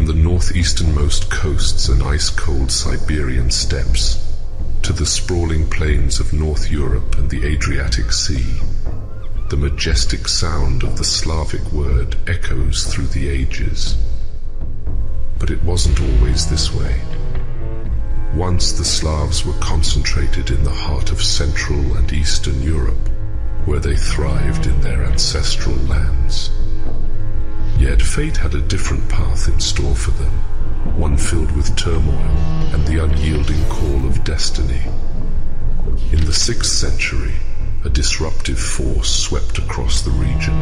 From the northeasternmost coasts and ice-cold Siberian steppes to the sprawling plains of North Europe and the Adriatic Sea, the majestic sound of the Slavic word echoes through the ages. But it wasn't always this way. Once the Slavs were concentrated in the heart of Central and Eastern Europe, where they thrived in their ancestral lands. Yet fate had a different path in store for them, one filled with turmoil and the unyielding call of destiny. In the 6th century, a disruptive force swept across the region,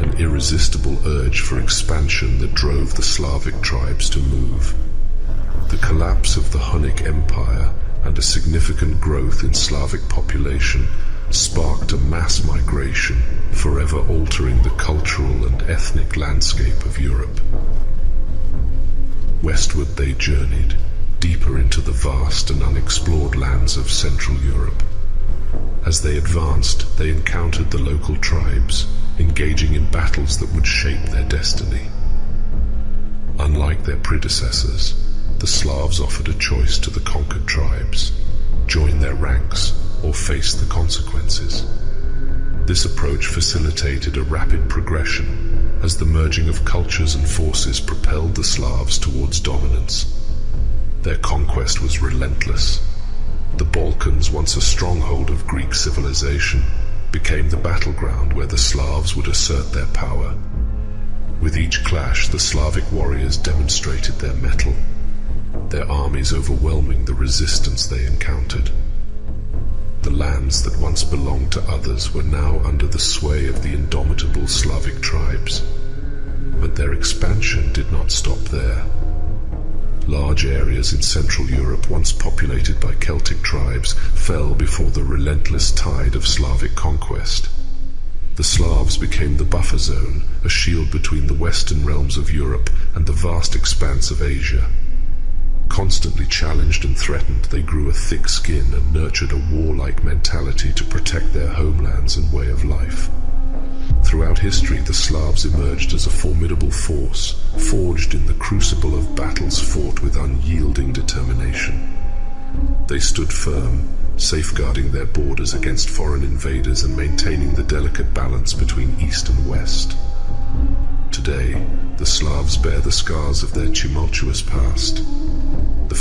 an irresistible urge for expansion that drove the Slavic tribes to move. The collapse of the Hunnic Empire and a significant growth in Slavic population sparked a mass migration, forever altering the cultural and ethnic landscape of Europe. Westward they journeyed, deeper into the vast and unexplored lands of Central Europe. As they advanced, they encountered the local tribes, engaging in battles that would shape their destiny. Unlike their predecessors, the Slavs offered a choice to the conquered tribes join their ranks or face the consequences. This approach facilitated a rapid progression as the merging of cultures and forces propelled the Slavs towards dominance. Their conquest was relentless. The Balkans, once a stronghold of Greek civilization, became the battleground where the Slavs would assert their power. With each clash, the Slavic warriors demonstrated their mettle, their armies overwhelming the resistance they encountered. Lands that once belonged to others were now under the sway of the indomitable Slavic tribes. But their expansion did not stop there. Large areas in Central Europe, once populated by Celtic tribes, fell before the relentless tide of Slavic conquest. The Slavs became the buffer zone, a shield between the western realms of Europe and the vast expanse of Asia. Constantly challenged and threatened, they grew a thick skin and nurtured a warlike mentality to protect their homelands and way of life. Throughout history, the Slavs emerged as a formidable force, forged in the crucible of battles fought with unyielding determination. They stood firm, safeguarding their borders against foreign invaders and maintaining the delicate balance between East and West. Today, the Slavs bear the scars of their tumultuous past,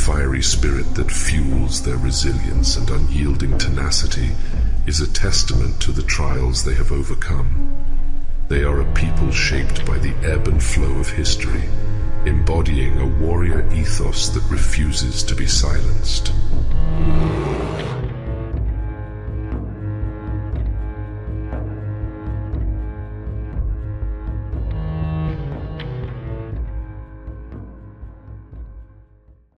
fiery spirit that fuels their resilience and unyielding tenacity is a testament to the trials they have overcome. They are a people shaped by the ebb and flow of history, embodying a warrior ethos that refuses to be silenced.